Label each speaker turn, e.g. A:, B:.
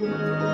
A: Música